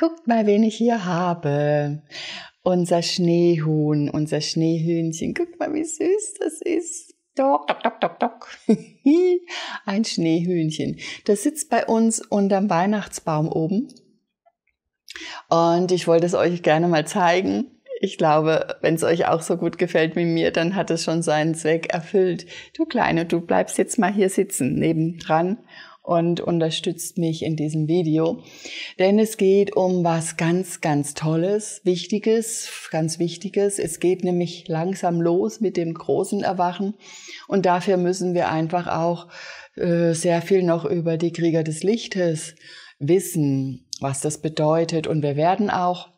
Guckt mal, wen ich hier habe. Unser Schneehuhn, unser Schneehühnchen. Guckt mal, wie süß das ist. Dok, dok, dok, dok, dok. Ein Schneehühnchen. Das sitzt bei uns unterm Weihnachtsbaum oben. Und ich wollte es euch gerne mal zeigen. Ich glaube, wenn es euch auch so gut gefällt wie mir, dann hat es schon seinen Zweck erfüllt. Du Kleine, du bleibst jetzt mal hier sitzen, nebendran und unterstützt mich in diesem Video. Denn es geht um was ganz, ganz Tolles, Wichtiges, ganz Wichtiges. Es geht nämlich langsam los mit dem großen Erwachen. Und dafür müssen wir einfach auch äh, sehr viel noch über die Krieger des Lichtes wissen, was das bedeutet. Und wir werden auch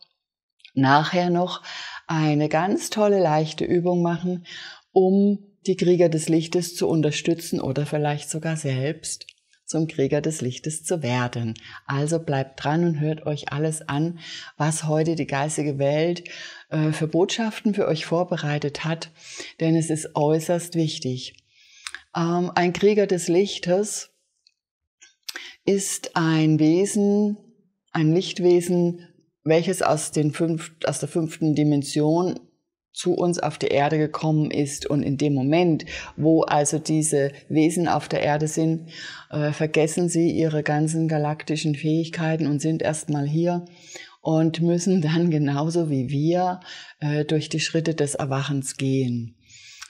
nachher noch eine ganz tolle, leichte Übung machen, um die Krieger des Lichtes zu unterstützen oder vielleicht sogar selbst zum Krieger des Lichtes zu werden. Also bleibt dran und hört euch alles an, was heute die geistige Welt äh, für Botschaften für euch vorbereitet hat, denn es ist äußerst wichtig. Ähm, ein Krieger des Lichtes ist ein Wesen, ein Lichtwesen, welches aus, den fünf, aus der fünften Dimension zu uns auf die Erde gekommen ist. Und in dem Moment, wo also diese Wesen auf der Erde sind, äh, vergessen sie ihre ganzen galaktischen Fähigkeiten und sind erstmal hier und müssen dann genauso wie wir äh, durch die Schritte des Erwachens gehen.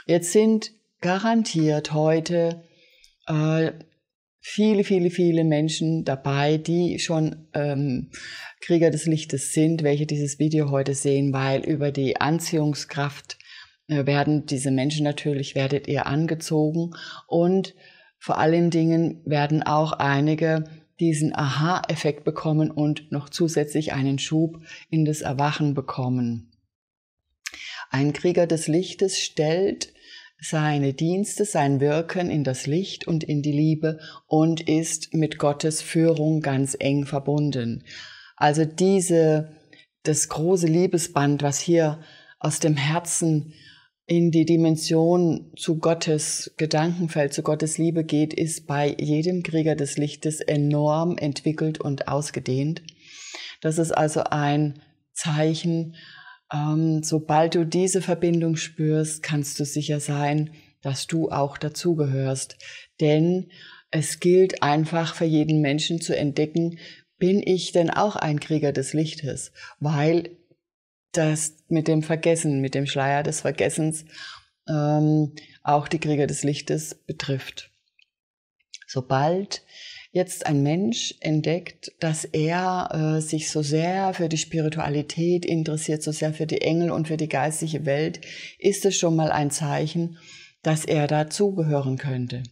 Jetzt sind garantiert heute äh, viele, viele, viele Menschen dabei, die schon ähm, Krieger des Lichtes sind, welche dieses Video heute sehen, weil über die Anziehungskraft äh, werden diese Menschen natürlich, werdet ihr angezogen und vor allen Dingen werden auch einige diesen Aha-Effekt bekommen und noch zusätzlich einen Schub in das Erwachen bekommen. Ein Krieger des Lichtes stellt seine Dienste, sein Wirken in das Licht und in die Liebe und ist mit Gottes Führung ganz eng verbunden. Also diese, das große Liebesband, was hier aus dem Herzen in die Dimension zu Gottes Gedankenfeld, zu Gottes Liebe geht, ist bei jedem Krieger des Lichtes enorm entwickelt und ausgedehnt. Das ist also ein Zeichen ähm, sobald du diese Verbindung spürst, kannst du sicher sein, dass du auch dazugehörst. Denn es gilt einfach für jeden Menschen zu entdecken, bin ich denn auch ein Krieger des Lichtes? Weil das mit dem Vergessen, mit dem Schleier des Vergessens ähm, auch die Krieger des Lichtes betrifft. Sobald jetzt ein Mensch entdeckt, dass er äh, sich so sehr für die Spiritualität interessiert, so sehr für die Engel und für die geistliche Welt, ist es schon mal ein Zeichen, dass er dazugehören könnte.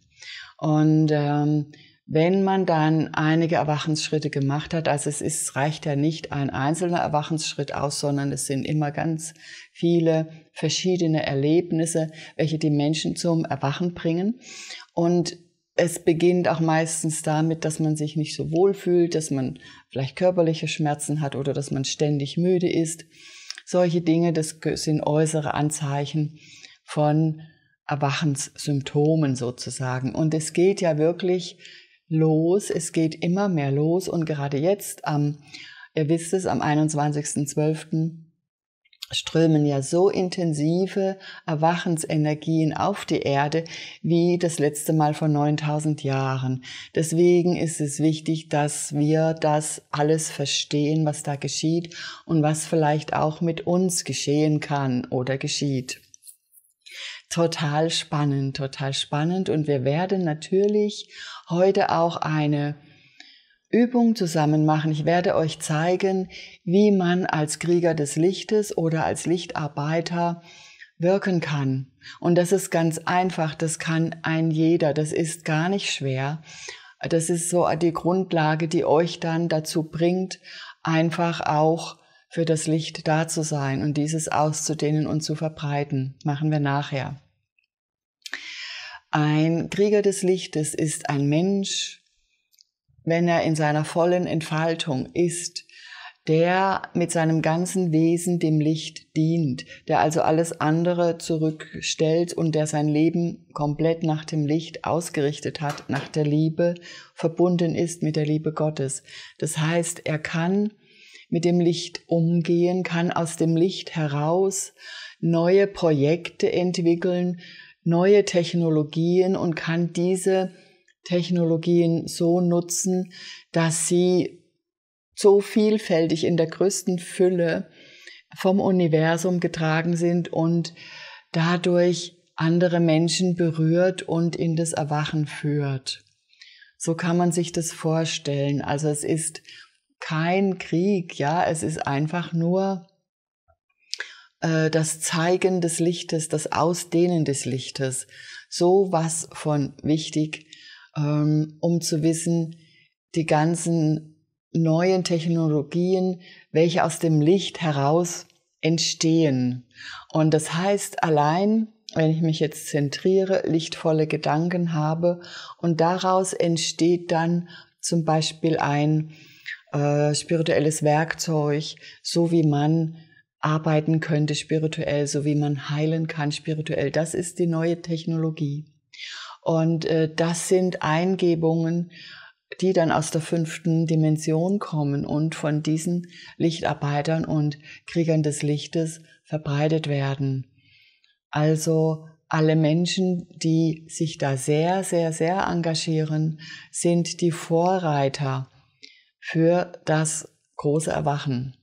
Und ähm, wenn man dann einige Erwachensschritte gemacht hat, also es ist, reicht ja nicht ein einzelner Erwachensschritt aus, sondern es sind immer ganz viele verschiedene Erlebnisse, welche die Menschen zum Erwachen bringen. Und es beginnt auch meistens damit, dass man sich nicht so wohl fühlt, dass man vielleicht körperliche Schmerzen hat oder dass man ständig müde ist. Solche Dinge, das sind äußere Anzeichen von Erwachenssymptomen sozusagen. Und es geht ja wirklich los, es geht immer mehr los und gerade jetzt am, ihr wisst es, am 21.12 strömen ja so intensive Erwachensenergien auf die Erde wie das letzte Mal vor 9000 Jahren. Deswegen ist es wichtig, dass wir das alles verstehen, was da geschieht und was vielleicht auch mit uns geschehen kann oder geschieht. Total spannend, total spannend und wir werden natürlich heute auch eine Übung zusammen machen. Ich werde euch zeigen, wie man als Krieger des Lichtes oder als Lichtarbeiter wirken kann. Und das ist ganz einfach, das kann ein jeder, das ist gar nicht schwer. Das ist so die Grundlage, die euch dann dazu bringt, einfach auch für das Licht da zu sein und dieses auszudehnen und zu verbreiten. Machen wir nachher. Ein Krieger des Lichtes ist ein Mensch, wenn er in seiner vollen Entfaltung ist, der mit seinem ganzen Wesen dem Licht dient, der also alles andere zurückstellt und der sein Leben komplett nach dem Licht ausgerichtet hat, nach der Liebe, verbunden ist mit der Liebe Gottes. Das heißt, er kann mit dem Licht umgehen, kann aus dem Licht heraus neue Projekte entwickeln, neue Technologien und kann diese Technologien so nutzen, dass sie so vielfältig in der größten Fülle vom Universum getragen sind und dadurch andere Menschen berührt und in das Erwachen führt. So kann man sich das vorstellen. Also es ist kein Krieg, ja, es ist einfach nur äh, das Zeigen des Lichtes, das Ausdehnen des Lichtes. So was von wichtig, ähm, um zu wissen, die ganzen neuen Technologien, welche aus dem Licht heraus entstehen. Und das heißt allein, wenn ich mich jetzt zentriere, lichtvolle Gedanken habe und daraus entsteht dann zum Beispiel ein äh, spirituelles Werkzeug, so wie man arbeiten könnte spirituell, so wie man heilen kann spirituell. Das ist die neue Technologie. Und äh, das sind Eingebungen, die dann aus der fünften Dimension kommen und von diesen Lichtarbeitern und Kriegern des Lichtes verbreitet werden. Also alle Menschen, die sich da sehr, sehr, sehr engagieren, sind die Vorreiter für das große Erwachen.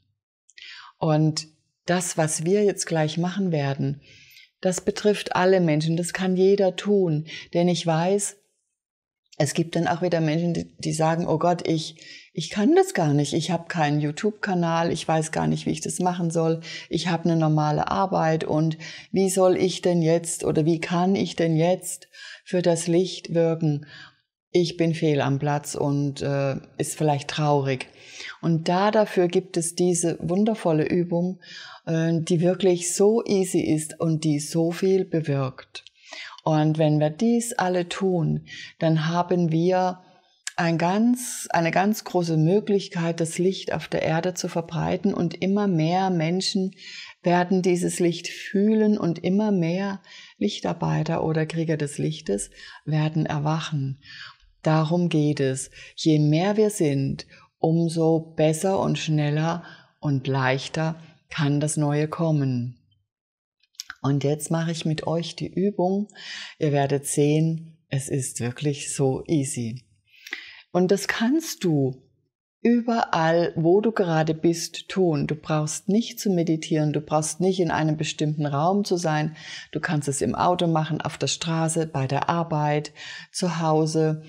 Und das, was wir jetzt gleich machen werden, das betrifft alle Menschen, das kann jeder tun, denn ich weiß, es gibt dann auch wieder Menschen, die, die sagen, oh Gott, ich, ich kann das gar nicht. Ich habe keinen YouTube-Kanal, ich weiß gar nicht, wie ich das machen soll. Ich habe eine normale Arbeit und wie soll ich denn jetzt oder wie kann ich denn jetzt für das Licht wirken? Ich bin fehl am Platz und äh, ist vielleicht traurig. Und da dafür gibt es diese wundervolle Übung, äh, die wirklich so easy ist und die so viel bewirkt. Und wenn wir dies alle tun, dann haben wir ein ganz, eine ganz große Möglichkeit, das Licht auf der Erde zu verbreiten und immer mehr Menschen werden dieses Licht fühlen und immer mehr Lichtarbeiter oder Krieger des Lichtes werden erwachen. Darum geht es. Je mehr wir sind, umso besser und schneller und leichter kann das Neue kommen. Und jetzt mache ich mit euch die Übung. Ihr werdet sehen, es ist wirklich so easy. Und das kannst du überall, wo du gerade bist, tun. Du brauchst nicht zu meditieren, du brauchst nicht in einem bestimmten Raum zu sein. Du kannst es im Auto machen, auf der Straße, bei der Arbeit, zu Hause,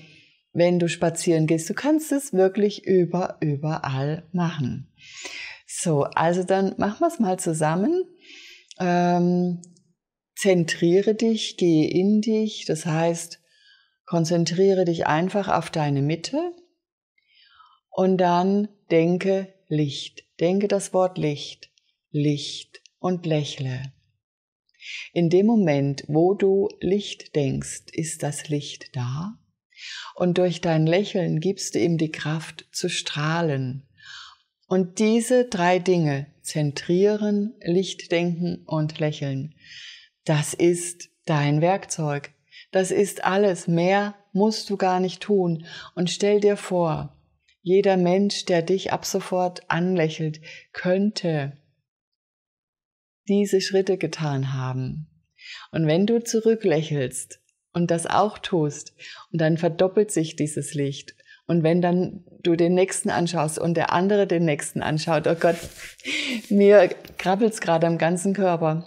wenn du spazieren gehst. Du kannst es wirklich über, überall machen. So, also dann machen wir es mal zusammen. Ähm, zentriere dich, gehe in dich, das heißt, konzentriere dich einfach auf deine Mitte und dann denke Licht. Denke das Wort Licht, Licht und lächle. In dem Moment, wo du Licht denkst, ist das Licht da und durch dein Lächeln gibst du ihm die Kraft zu strahlen. Und diese drei Dinge, zentrieren, Licht denken und lächeln, das ist dein Werkzeug. Das ist alles. Mehr musst du gar nicht tun. Und stell dir vor, jeder Mensch, der dich ab sofort anlächelt, könnte diese Schritte getan haben. Und wenn du zurücklächelst und das auch tust, und dann verdoppelt sich dieses Licht. Und wenn dann du den nächsten anschaust und der andere den nächsten anschaut, oh Gott, mir krabbelt's gerade am ganzen Körper.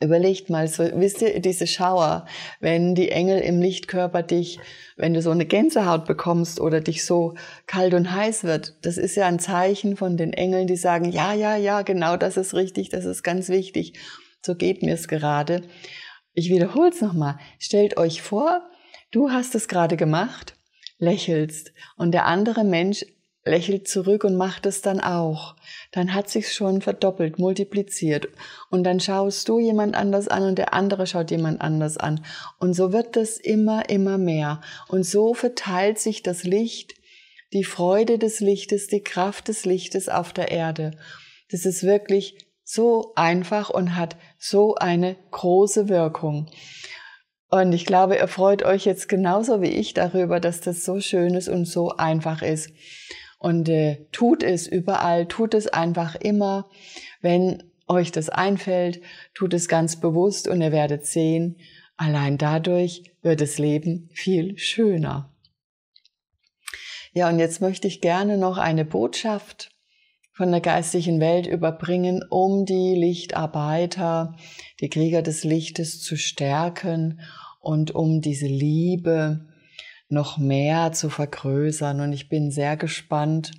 Überlegt mal, so, wisst ihr, diese Schauer, wenn die Engel im Lichtkörper dich, wenn du so eine Gänsehaut bekommst oder dich so kalt und heiß wird, das ist ja ein Zeichen von den Engeln, die sagen, ja, ja, ja, genau, das ist richtig, das ist ganz wichtig. So geht mir es gerade. Ich wiederhole es nochmal. Stellt euch vor, du hast es gerade gemacht, lächelst und der andere Mensch lächelt zurück und macht es dann auch. Dann hat sich's schon verdoppelt, multipliziert. Und dann schaust du jemand anders an und der andere schaut jemand anders an. Und so wird das immer, immer mehr. Und so verteilt sich das Licht, die Freude des Lichtes, die Kraft des Lichtes auf der Erde. Das ist wirklich so einfach und hat so eine große Wirkung. Und ich glaube, ihr freut euch jetzt genauso wie ich darüber, dass das so schön ist und so einfach ist. Und äh, tut es überall, tut es einfach immer. Wenn euch das einfällt, tut es ganz bewusst und ihr werdet sehen, allein dadurch wird das Leben viel schöner. Ja, und jetzt möchte ich gerne noch eine Botschaft von der geistigen Welt überbringen, um die Lichtarbeiter, die Krieger des Lichtes zu stärken und um diese Liebe noch mehr zu vergrößern. Und ich bin sehr gespannt,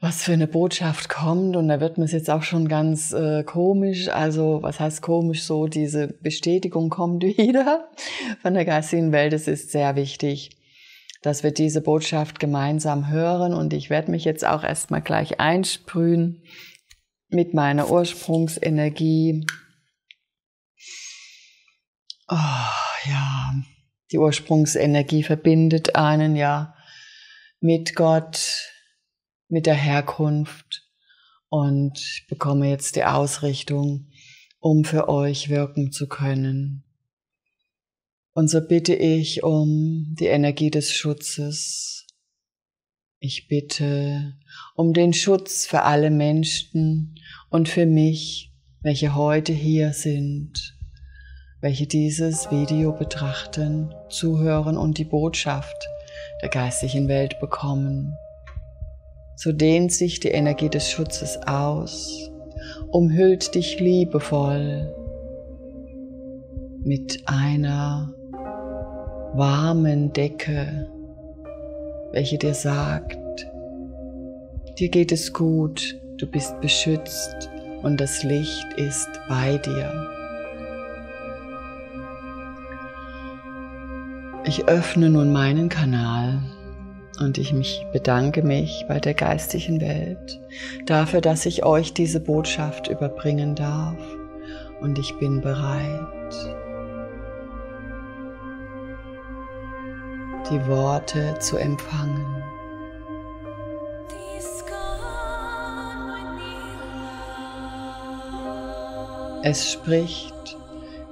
was für eine Botschaft kommt. Und da wird mir es jetzt auch schon ganz äh, komisch. Also, was heißt komisch? So, diese Bestätigung kommt wieder von der geistigen Welt. Es ist sehr wichtig, dass wir diese Botschaft gemeinsam hören. Und ich werde mich jetzt auch erstmal gleich einsprühen mit meiner Ursprungsenergie. Oh, ja, die Ursprungsenergie verbindet einen ja mit Gott, mit der Herkunft und ich bekomme jetzt die Ausrichtung, um für euch wirken zu können. Und so bitte ich um die Energie des Schutzes. Ich bitte um den Schutz für alle Menschen und für mich, welche heute hier sind, welche dieses Video betrachten, zuhören und die Botschaft der geistigen Welt bekommen. So dehnt sich die Energie des Schutzes aus, umhüllt dich liebevoll mit einer warmen Decke, welche dir sagt, dir geht es gut, du bist beschützt und das Licht ist bei dir. Ich öffne nun meinen Kanal und ich mich bedanke mich bei der geistigen Welt dafür, dass ich euch diese Botschaft überbringen darf und ich bin bereit, die Worte zu empfangen. Es spricht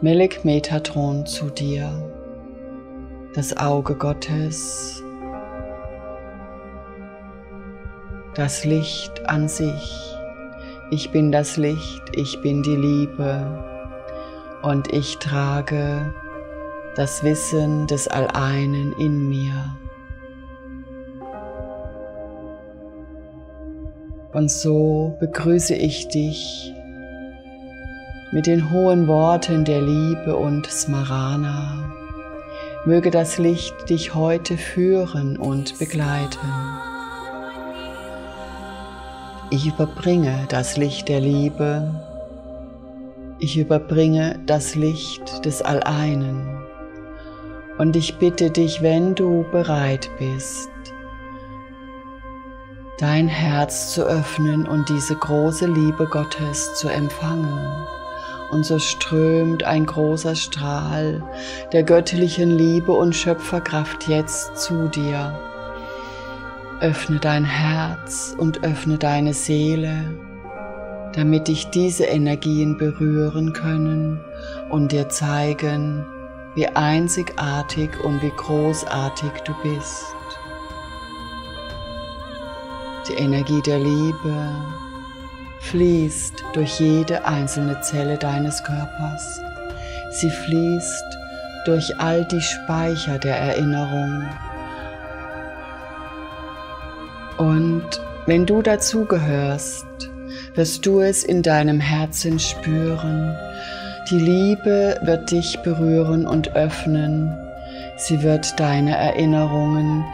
Melik Metatron zu dir, das Auge Gottes das Licht an sich. Ich bin das Licht, ich bin die Liebe und ich trage das Wissen des Alleinen in mir. Und so begrüße ich dich mit den hohen Worten der Liebe und Smarana. Möge das Licht dich heute führen und begleiten. Ich überbringe das Licht der Liebe. Ich überbringe das Licht des Alleinen. Und ich bitte dich, wenn du bereit bist, dein Herz zu öffnen und diese große Liebe Gottes zu empfangen. Und so strömt ein großer Strahl der göttlichen Liebe und Schöpferkraft jetzt zu dir Öffne dein Herz und öffne deine Seele, damit dich diese Energien berühren können und dir zeigen, wie einzigartig und wie großartig du bist. Die Energie der Liebe fließt durch jede einzelne Zelle deines Körpers. Sie fließt durch all die Speicher der Erinnerung und wenn du dazugehörst, wirst du es in deinem Herzen spüren. Die Liebe wird dich berühren und öffnen. Sie wird deine Erinnerungen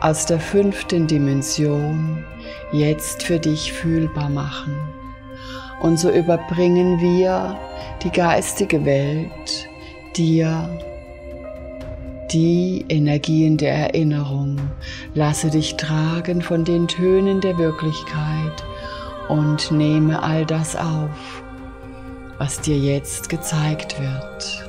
aus der fünften Dimension jetzt für dich fühlbar machen. Und so überbringen wir die geistige Welt dir die Energien der Erinnerung. Lasse dich tragen von den Tönen der Wirklichkeit und nehme all das auf, was dir jetzt gezeigt wird.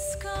sky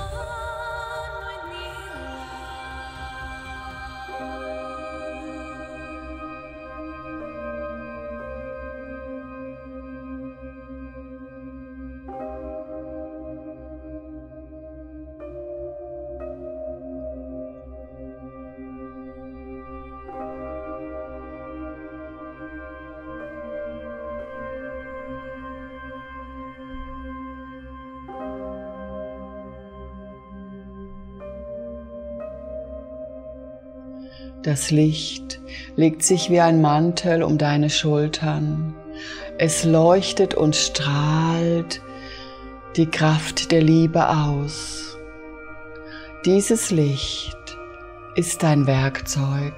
Das Licht legt sich wie ein Mantel um deine Schultern. Es leuchtet und strahlt die Kraft der Liebe aus. Dieses Licht ist dein Werkzeug.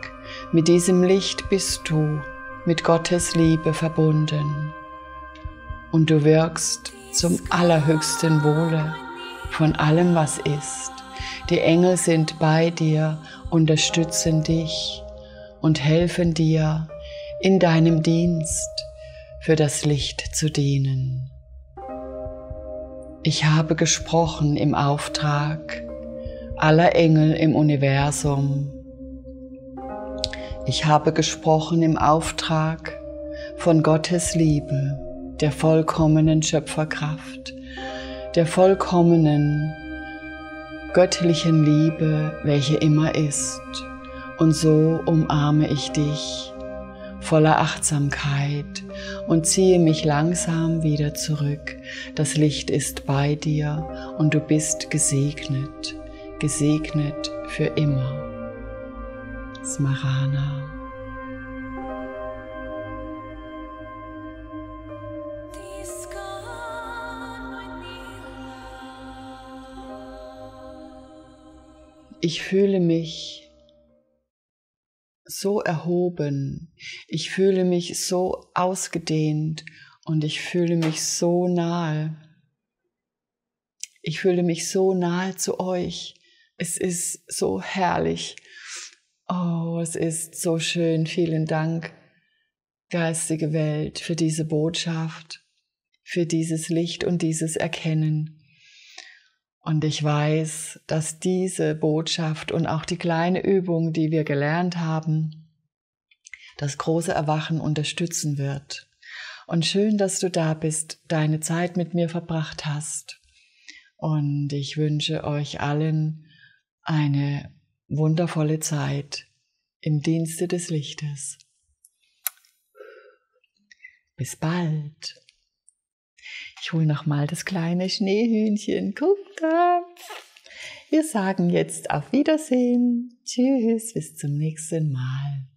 Mit diesem Licht bist du mit Gottes Liebe verbunden. Und du wirkst zum allerhöchsten Wohle von allem, was ist. Die Engel sind bei dir, unterstützen dich und helfen dir in deinem Dienst für das Licht zu dienen. Ich habe gesprochen im Auftrag aller Engel im Universum. Ich habe gesprochen im Auftrag von Gottes Liebe, der vollkommenen Schöpferkraft, der vollkommenen göttlichen Liebe, welche immer ist. Und so umarme ich dich voller Achtsamkeit und ziehe mich langsam wieder zurück. Das Licht ist bei dir und du bist gesegnet, gesegnet für immer. Smarana. Ich fühle mich so erhoben, ich fühle mich so ausgedehnt und ich fühle mich so nahe. Ich fühle mich so nahe zu euch. Es ist so herrlich. Oh, es ist so schön. Vielen Dank, geistige Welt, für diese Botschaft, für dieses Licht und dieses Erkennen. Und ich weiß, dass diese Botschaft und auch die kleine Übung, die wir gelernt haben, das große Erwachen unterstützen wird. Und schön, dass du da bist, deine Zeit mit mir verbracht hast. Und ich wünsche euch allen eine wundervolle Zeit im Dienste des Lichtes. Bis bald. Ich hole noch mal das kleine Schneehühnchen. Guck da. Wir sagen jetzt auf Wiedersehen. Tschüss, bis zum nächsten Mal.